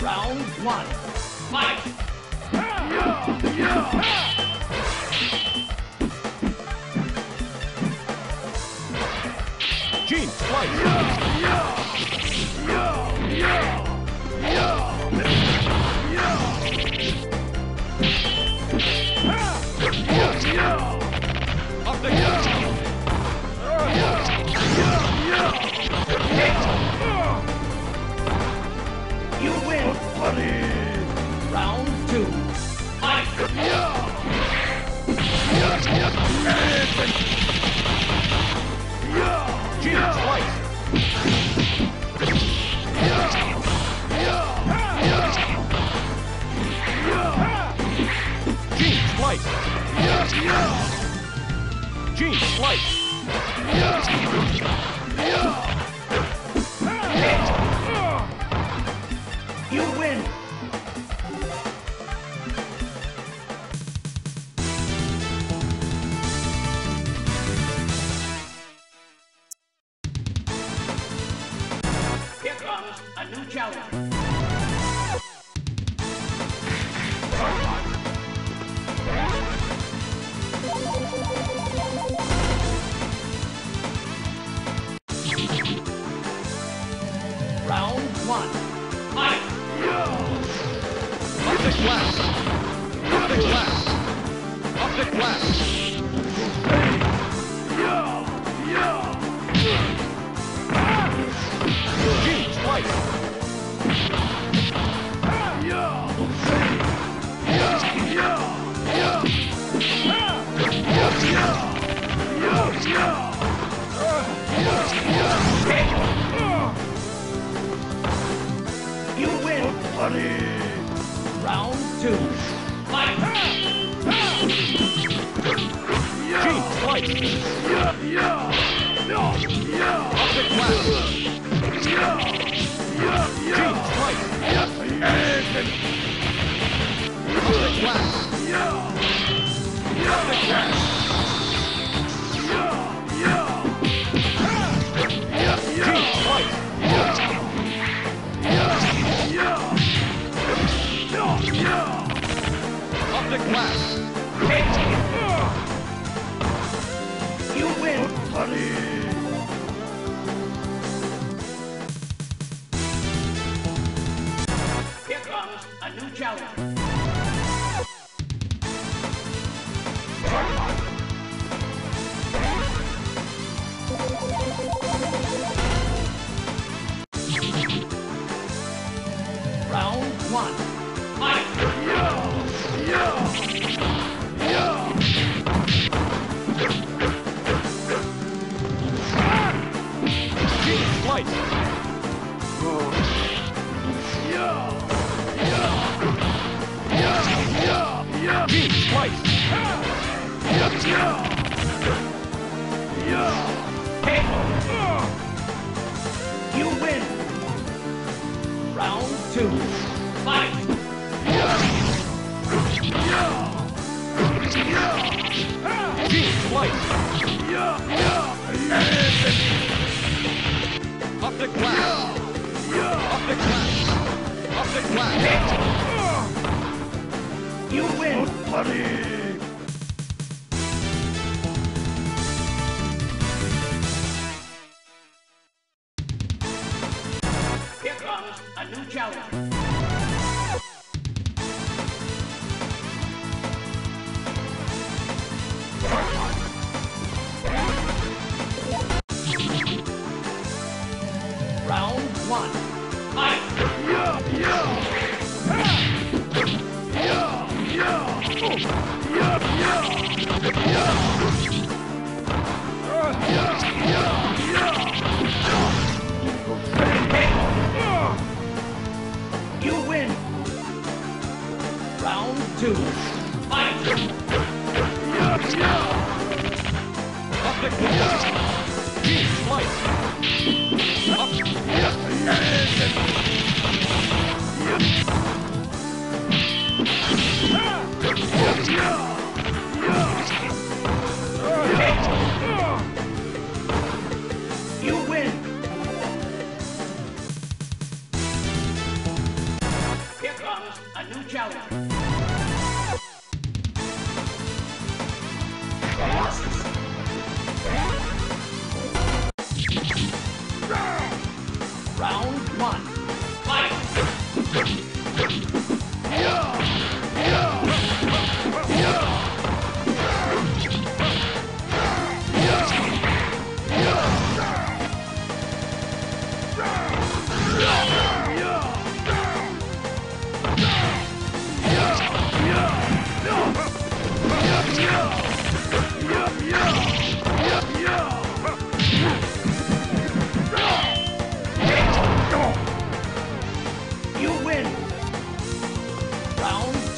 Round one. Fight! Gene, flight! Up the You new challenge. You win! Round two. Fight! Optic blast! Up the glass! Up the glass! You win! Up the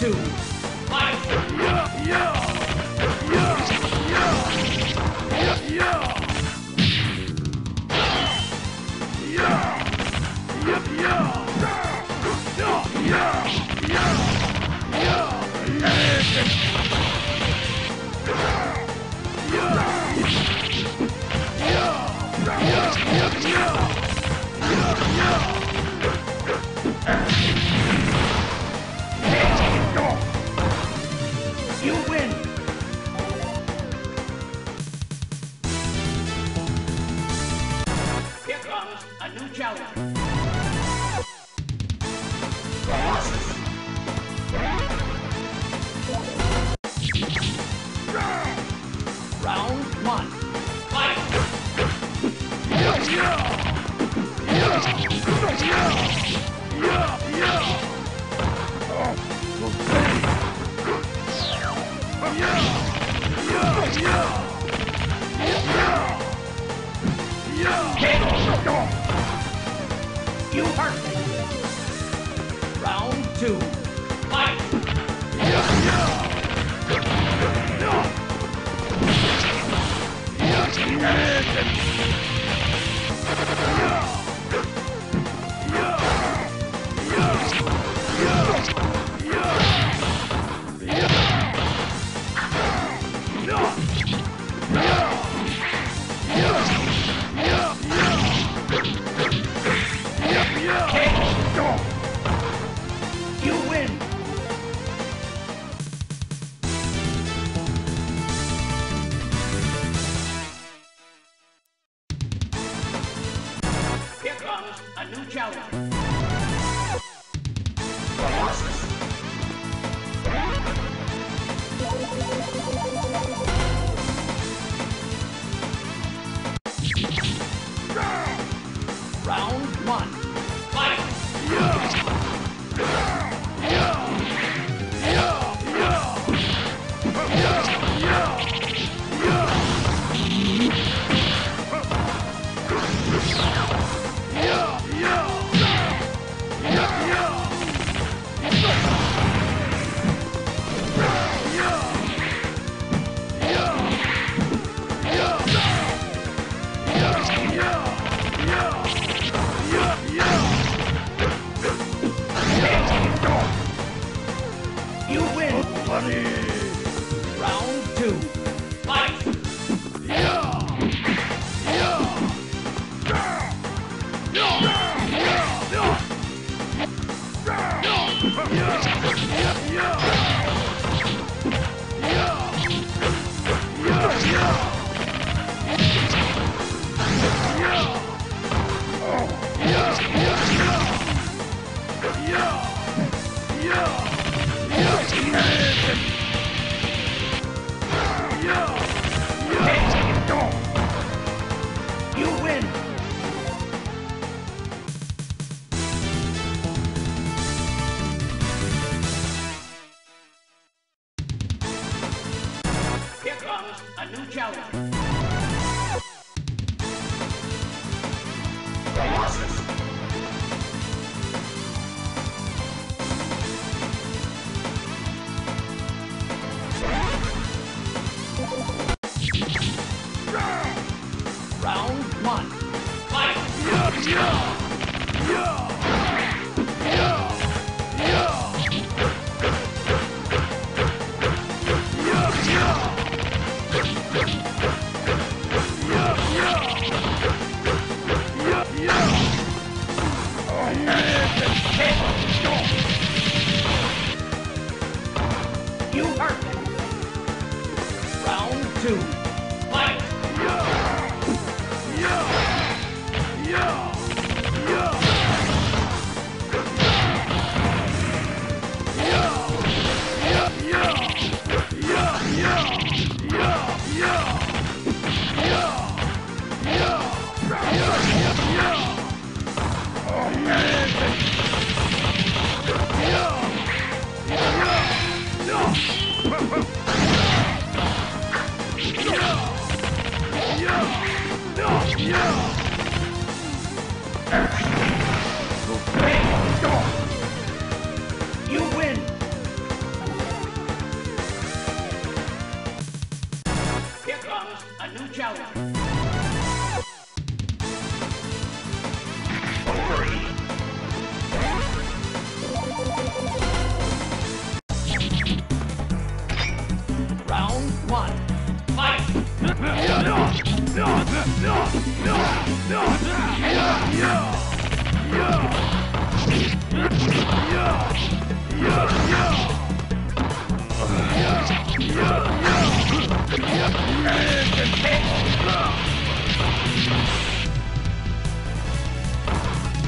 two. Fight! You new challenge. You hurt me. Round two. Fight! You challenge. Round one. Fight! two. Fight! One. Fight!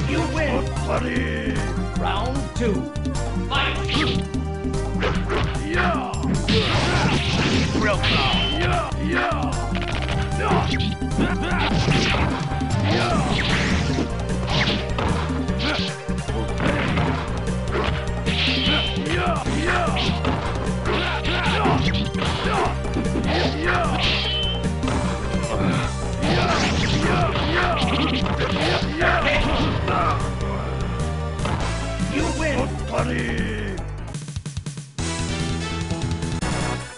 You win! Round two. Fight!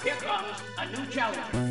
Here comes a new challenger.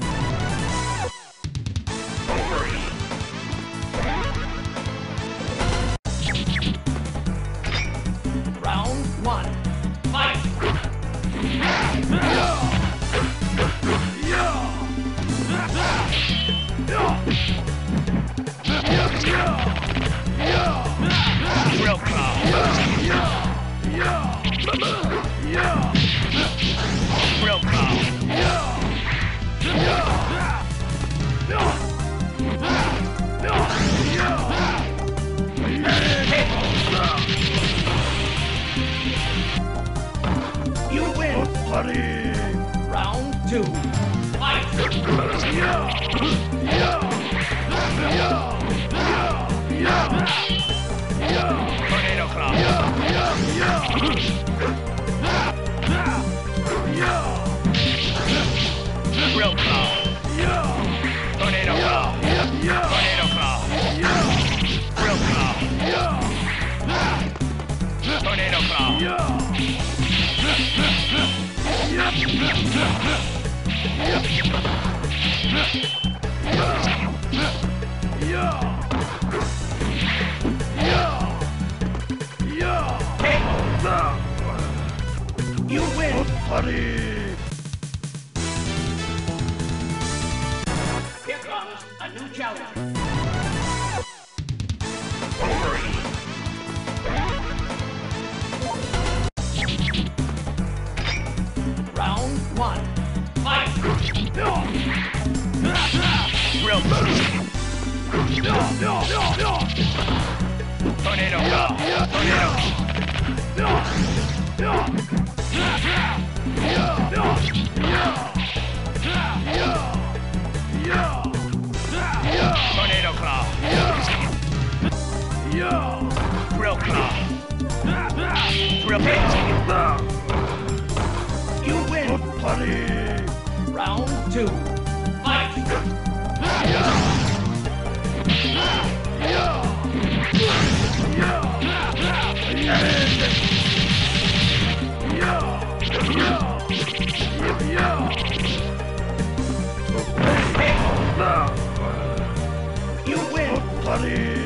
Claw. Real claw. Tornado claw. Tornado claw. Real claw. Tornado claw. You win! Here comes a new challenger. Round one. Fight! Tornado claw. Tornado. Tornado claw. Real claw. Real claw. You win! Round two. Fight! You win!